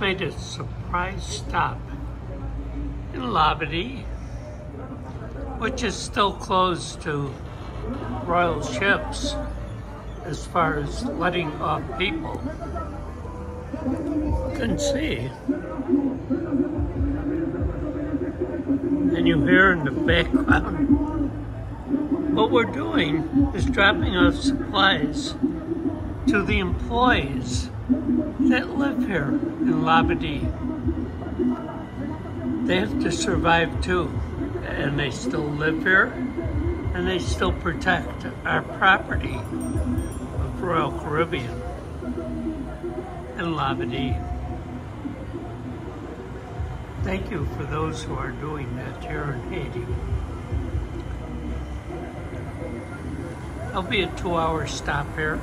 Made a surprise stop in Labadee, which is still closed to royal ships as far as letting off people. You can see. And you hear in the background. What we're doing is dropping off supplies to the employees that live here in Labadee. They have to survive too, and they still live here, and they still protect our property of Royal Caribbean and Labadee. Thank you for those who are doing that here in Haiti. It'll be a two-hour stop here.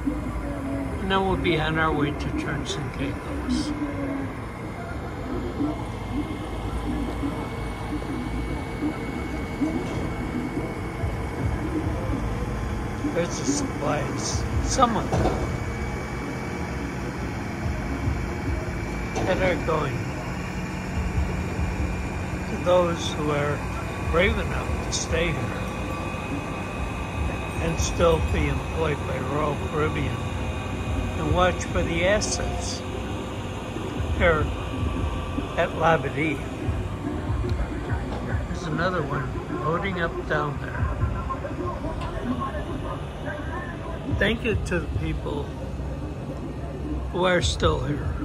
And then we'll be on our way to Turks and Caicos. There's the supplies. Some of them that are going to those who are brave enough to stay here and still be employed by Royal Caribbean and watch for the assets here at Labadee. There's another one loading up down there. Thank you to the people who are still here.